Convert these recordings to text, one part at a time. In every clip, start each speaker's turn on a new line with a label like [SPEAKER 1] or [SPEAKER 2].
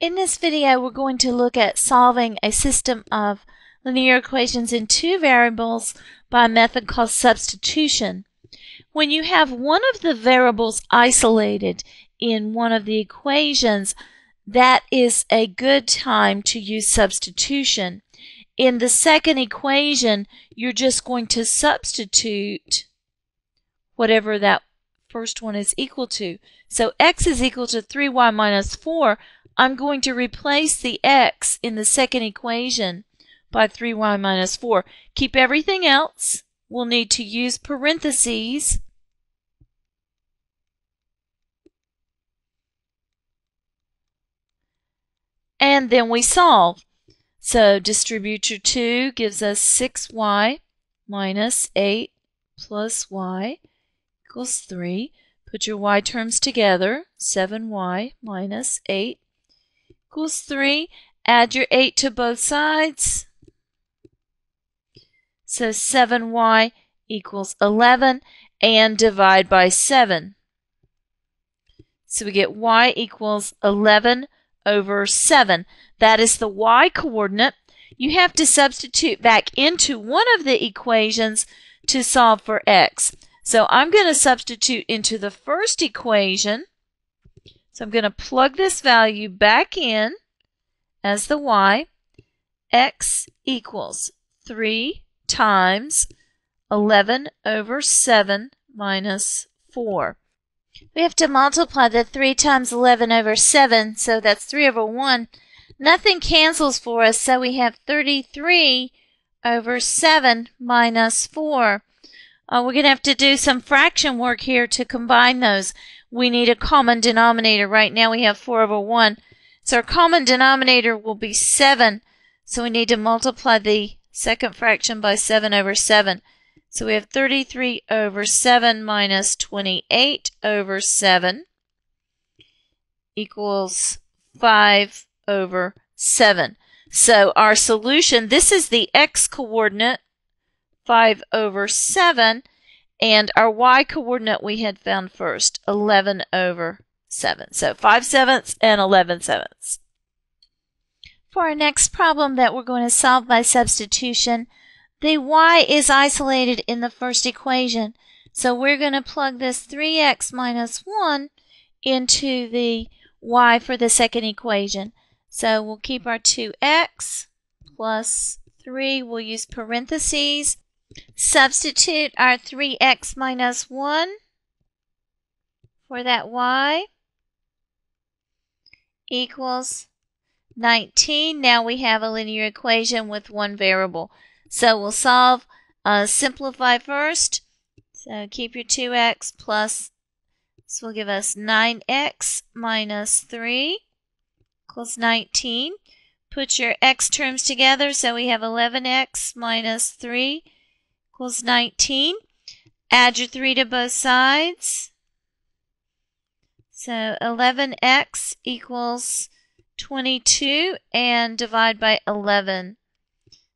[SPEAKER 1] In this video, we're going to look at solving a system of linear equations in two variables by a method called substitution. When you have one of the variables isolated in one of the equations, that is a good time to use substitution. In the second equation, you're just going to substitute whatever that first one is equal to. So x is equal to 3y minus 4. I'm going to replace the x in the second equation by 3y minus 4. Keep everything else. We'll need to use parentheses. And then we solve. So distributor 2 gives us 6y minus 8 plus y equals 3. Put your y terms together. 7y minus 8 equals 3. Add your 8 to both sides. So 7y equals 11 and divide by 7. So we get y equals 11 over 7. That is the y coordinate. You have to substitute back into one of the equations to solve for x. So I'm going to substitute into the first equation. So I'm going to plug this value back in as the y. x equals 3 times 11 over 7 minus 4. We have to multiply the 3 times 11 over 7, so that's 3 over 1. Nothing cancels for us, so we have 33 over 7 minus 4. Uh, we're going to have to do some fraction work here to combine those. We need a common denominator. Right now we have 4 over 1. So our common denominator will be 7. So we need to multiply the second fraction by 7 over 7. So we have 33 over 7 minus 28 over 7 equals 5 over 7. So our solution, this is the x coordinate 5 over 7. And our y coordinate we had found first, 11 over 7. So 5 sevenths and 11 sevenths. For our next problem that we're going to solve by substitution, the y is isolated in the first equation. So we're going to plug this 3x minus 1 into the y for the second equation. So we'll keep our 2x plus 3. We'll use parentheses Substitute our 3x minus 1 for that y equals 19. Now we have a linear equation with one variable. So we'll solve, uh, simplify first. So keep your 2x plus, this will give us 9x minus 3 equals 19. Put your x terms together, so we have 11x minus 3 equals 19. Add your 3 to both sides. So 11x equals 22 and divide by 11.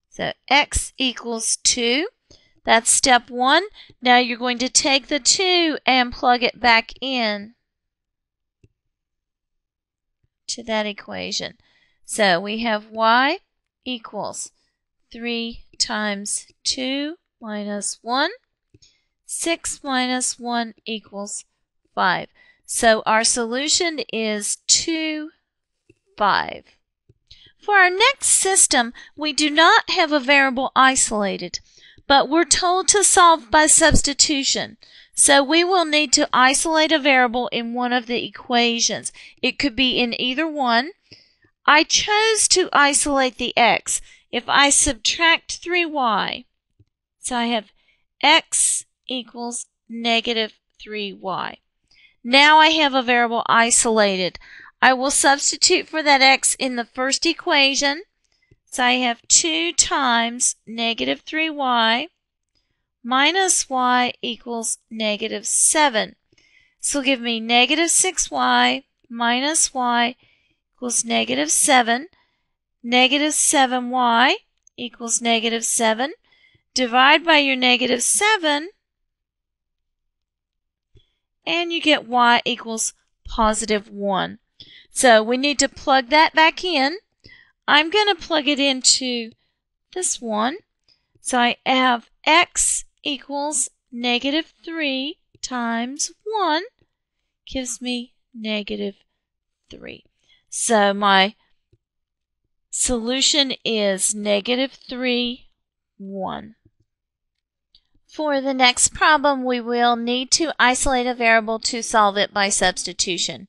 [SPEAKER 1] So x equals 2. That's step 1. Now you're going to take the 2 and plug it back in to that equation. So we have y equals 3 times 2 minus 1. 6 minus 1 equals 5. So our solution is 2, 5. For our next system, we do not have a variable isolated, but we're told to solve by substitution. So we will need to isolate a variable in one of the equations. It could be in either one. I chose to isolate the x. If I subtract 3y, so I have x equals negative 3y. Now I have a variable isolated. I will substitute for that x in the first equation. So I have 2 times negative 3y minus y equals negative 7. This will give me negative 6y minus y equals negative 7. Negative 7y equals negative 7 divide by your negative 7, and you get y equals positive 1. So we need to plug that back in. I'm going to plug it into this one. So I have x equals negative 3 times 1 gives me negative 3. So my solution is negative 3, 1. For the next problem, we will need to isolate a variable to solve it by substitution.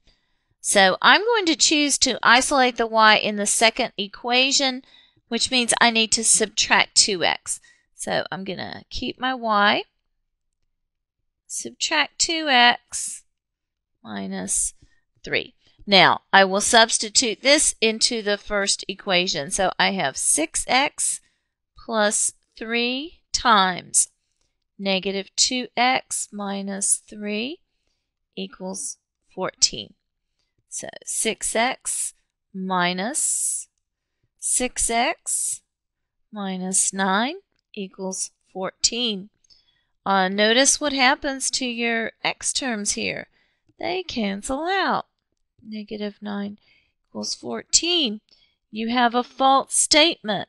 [SPEAKER 1] So I'm going to choose to isolate the y in the second equation, which means I need to subtract 2x. So I'm going to keep my y, subtract 2x minus 3. Now, I will substitute this into the first equation. So I have 6x plus 3 times negative 2x minus 3 equals 14. So 6x minus 6x minus 9 equals 14. Uh, notice what happens to your x terms here. They cancel out. Negative 9 equals 14. You have a false statement.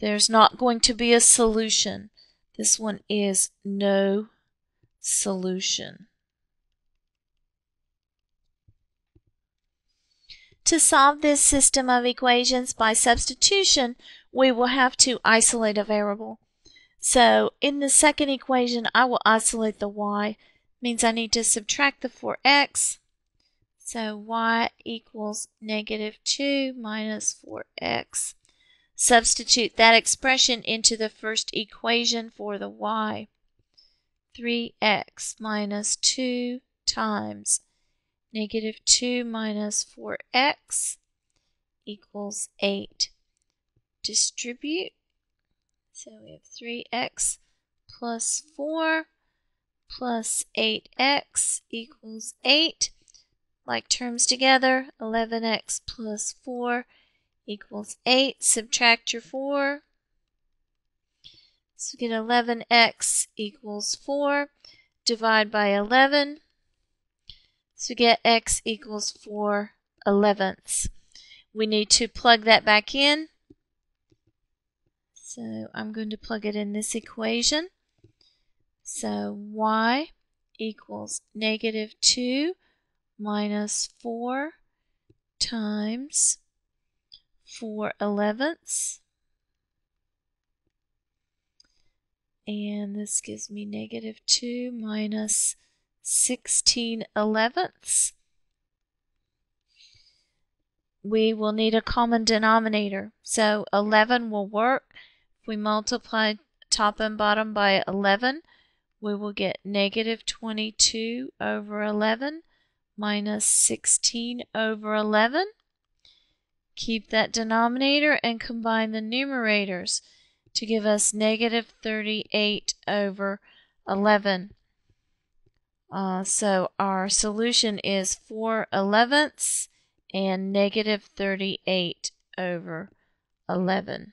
[SPEAKER 1] There's not going to be a solution. This one is no solution. To solve this system of equations by substitution, we will have to isolate a variable. So in the second equation, I will isolate the y. Means I need to subtract the 4x. So y equals negative 2 minus 4x. Substitute that expression into the first equation for the y. 3x minus 2 times negative 2 minus 4x equals 8. Distribute. So we have 3x plus 4 plus 8x equals 8. Like terms together, 11x plus 4 equals 8. Subtract your 4. So we get 11x equals 4. Divide by 11. So we get x equals 4 elevenths. We need to plug that back in. So I'm going to plug it in this equation. So y equals negative 2 minus 4 times 4 elevenths. And this gives me negative 2 minus 16 elevenths. We will need a common denominator. So 11 will work. If we multiply top and bottom by 11, we will get negative 22 over 11 minus 16 over 11. Keep that denominator and combine the numerators to give us negative 38 over 11. Uh, so our solution is 4 elevenths and negative 38 over 11.